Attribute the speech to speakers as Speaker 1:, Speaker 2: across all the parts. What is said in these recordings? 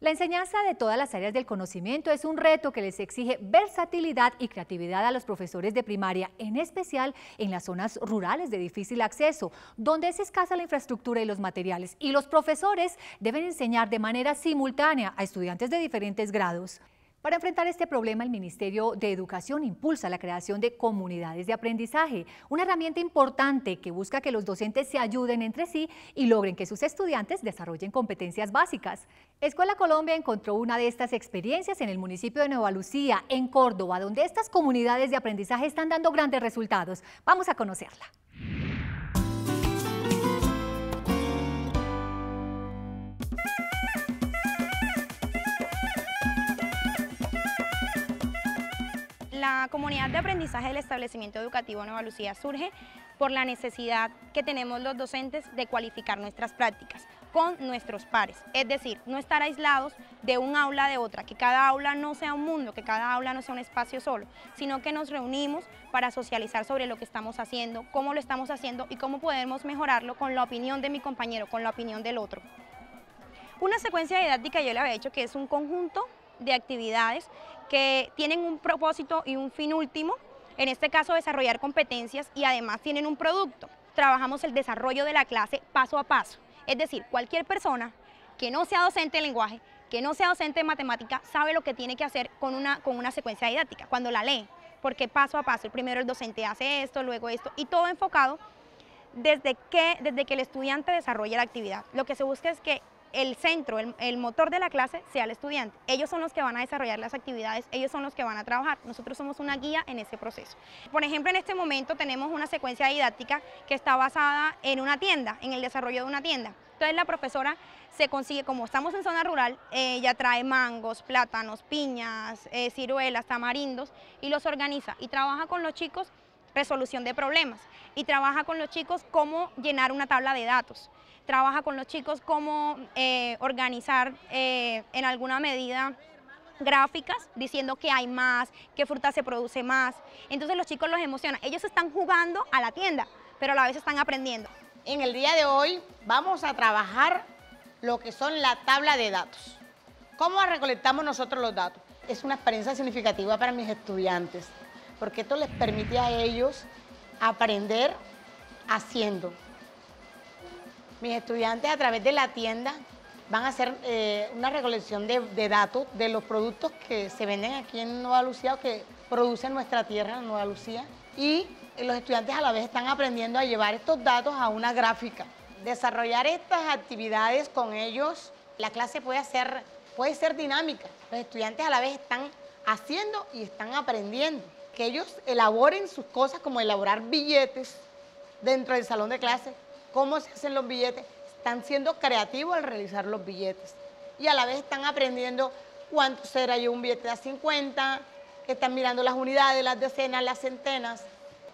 Speaker 1: La enseñanza de todas las áreas del conocimiento es un reto que les exige versatilidad y creatividad a los profesores de primaria, en especial en las zonas rurales de difícil acceso, donde es escasa la infraestructura y los materiales, y los profesores deben enseñar de manera simultánea a estudiantes de diferentes grados. Para enfrentar este problema, el Ministerio de Educación impulsa la creación de comunidades de aprendizaje, una herramienta importante que busca que los docentes se ayuden entre sí y logren que sus estudiantes desarrollen competencias básicas. Escuela Colombia encontró una de estas experiencias en el municipio de Nueva Lucía, en Córdoba, donde estas comunidades de aprendizaje están dando grandes resultados. Vamos a conocerla.
Speaker 2: La comunidad de aprendizaje del establecimiento educativo Nueva Lucía surge por la necesidad que tenemos los docentes de cualificar nuestras prácticas con nuestros pares, es decir, no estar aislados de un aula de otra, que cada aula no sea un mundo, que cada aula no sea un espacio solo, sino que nos reunimos para socializar sobre lo que estamos haciendo, cómo lo estamos haciendo y cómo podemos mejorarlo con la opinión de mi compañero, con la opinión del otro. Una secuencia didáctica yo le había dicho que es un conjunto de actividades que tienen un propósito y un fin último, en este caso desarrollar competencias y además tienen un producto. Trabajamos el desarrollo de la clase paso a paso, es decir, cualquier persona que no sea docente de lenguaje, que no sea docente de matemática, sabe lo que tiene que hacer con una, con una secuencia didáctica, cuando la lee, porque paso a paso, primero el docente hace esto, luego esto, y todo enfocado desde que, desde que el estudiante desarrolla la actividad. Lo que se busca es que el centro, el, motor de la clase sea el estudiante. Ellos son los que van a desarrollar las actividades, ellos son los que van a trabajar. Nosotros somos una guía en ese proceso. Por ejemplo, en este momento tenemos una secuencia didáctica que está basada en una tienda, en el desarrollo de una tienda. Entonces la profesora se consigue, como estamos en zona rural, ella trae mangos, plátanos, piñas, eh, ciruelas, tamarindos y los organiza y trabaja con los chicos resolución de problemas y trabaja con los chicos cómo llenar una tabla de datos trabaja con los chicos cómo eh, organizar eh, en alguna medida gráficas diciendo que hay más, qué fruta se produce más. Entonces los chicos los emociona. Ellos están jugando a la tienda, pero a la vez están aprendiendo.
Speaker 3: En el día de hoy vamos a trabajar lo que son la tabla de datos. ¿Cómo recolectamos nosotros los datos? Es una experiencia significativa para mis estudiantes, porque esto les permite a ellos aprender haciendo. Mis estudiantes a través de la tienda van a hacer eh, una recolección de, datos de los productos que se venden aquí en Nueva Lucía o que produce nuestra tierra, Nueva Lucía. Y los estudiantes a la vez están aprendiendo a llevar estos datos a una gráfica. Desarrollar estas actividades con ellos, la clase puede ser, puede ser dinámica. Los estudiantes a la vez están haciendo y están aprendiendo. Que ellos elaboren sus cosas como elaborar billetes dentro del salón de clase cómo se hacen los billetes, están siendo creativos al realizar los billetes. Y a la vez están aprendiendo cuánto será yo un billete de 50, están mirando las unidades, las decenas, las centenas.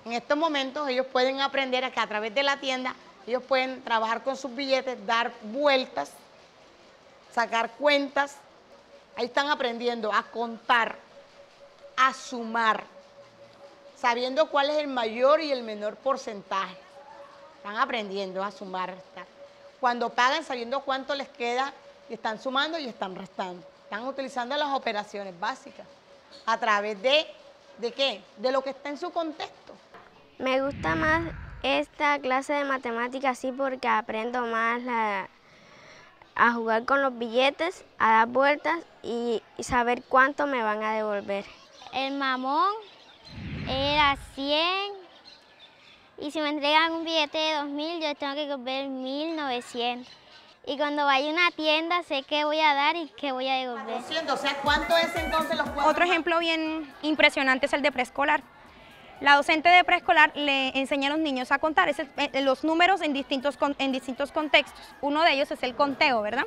Speaker 3: En estos momentos ellos pueden aprender a que a través de la tienda ellos pueden trabajar con sus billetes, dar vueltas, sacar cuentas. Ahí están aprendiendo a contar, a sumar, sabiendo cuál es el mayor y el menor porcentaje. Están aprendiendo a sumar, Cuando pagan sabiendo cuánto les queda, y están sumando y están restando. Están utilizando las operaciones básicas a través de, ¿de qué? De lo que está en su contexto.
Speaker 4: Me gusta más esta clase de matemáticas sí porque aprendo más a jugar con los billetes, a dar vueltas y, y saber cuánto me van a devolver.
Speaker 5: El mamón era 100 y si me entregan un billete de 2.000, yo tengo que devolver 1.900. Y cuando vaya a una tienda, sé qué voy a dar y qué voy a devolver.
Speaker 3: o sea, ¿cuánto es entonces los cuatro?
Speaker 2: Otro ejemplo bien impresionante es el de preescolar. La docente de preescolar le enseña a los niños a contar eh, los números en distintos, en distintos contextos. Uno de ellos es el conteo, ¿verdad?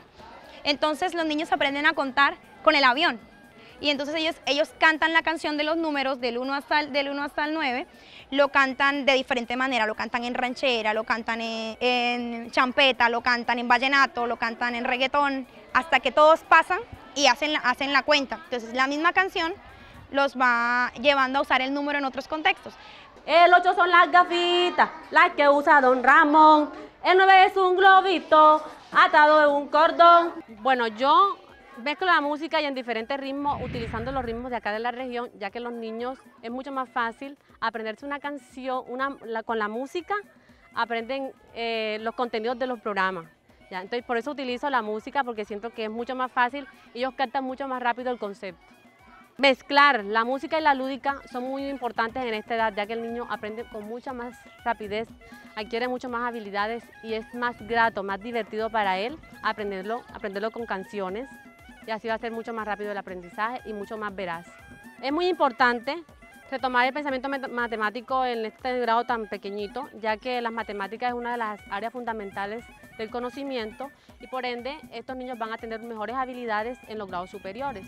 Speaker 2: Entonces los niños aprenden a contar con el avión y entonces ellos, ellos cantan la canción de los números del 1 hasta el, del 1 hasta el 9, lo cantan de diferente manera, lo cantan en ranchera, lo cantan en, champeta, lo cantan en vallenato, lo cantan en reggaetón, hasta que todos pasan y hacen la, hacen la cuenta. Entonces la misma canción los va llevando a usar el número en otros contextos.
Speaker 6: El 8 son las gafitas, las que usa don Ramón. El 9 es un globito atado en un cordón. Bueno, yo Mezclo la música y en diferentes ritmos, utilizando los ritmos de acá de la región, ya que los niños es mucho más fácil aprenderse una canción con la música, aprenden eh, los contenidos de los programas. Entonces por eso utilizo la música porque siento que es mucho más fácil ellos captan mucho más rápido el concepto. Mezclar la música y la lúdica son muy importantes en esta edad, ya que el niño aprende con mucha más rapidez, adquiere muchas más habilidades y es más grato, más divertido para él aprenderlo, aprenderlo con canciones y así va a ser mucho más rápido el aprendizaje y mucho más veraz. Es muy importante retomar el pensamiento matemático en este grado tan pequeñito, ya que las matemáticas es una de las áreas fundamentales del conocimiento y por ende estos niños van a tener mejores habilidades en los grados superiores.